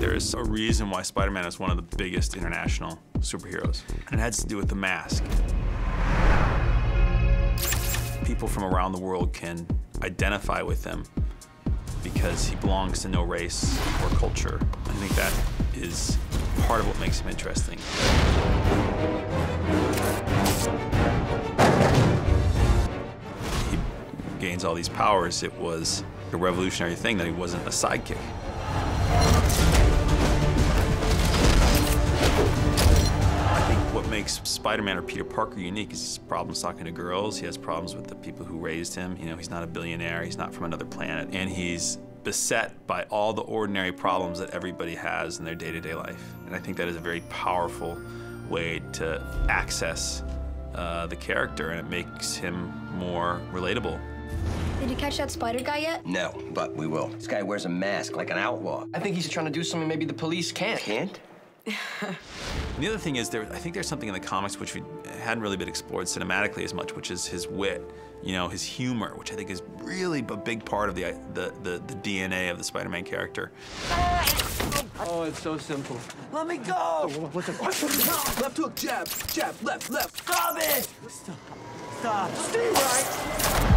there's a reason why Spider-Man is one of the biggest international superheroes. And it has to do with the mask. People from around the world can identify with him because he belongs to no race or culture. I think that is part of what makes him interesting. He gains all these powers. It was a revolutionary thing that he wasn't a sidekick. Makes Spider-Man or Peter Parker unique is he has problems talking to girls. He has problems with the people who raised him. You know, he's not a billionaire. He's not from another planet. And he's beset by all the ordinary problems that everybody has in their day-to-day life. And I think that is a very powerful way to access uh, the character, and it makes him more relatable. Did you catch that spider guy yet? No, but we will. This guy wears a mask like an outlaw. I think he's trying to do something maybe the police can't. Can't? And the other thing is, there, I think there's something in the comics which we hadn't really been explored cinematically as much, which is his wit, you know, his humor, which I think is really a big part of the the, the, the DNA of the Spider-Man character. Oh, it's so simple. Let me go! What the? Left hook, jab, jab, left, left. Stop it! Stop. Stop. Stay right.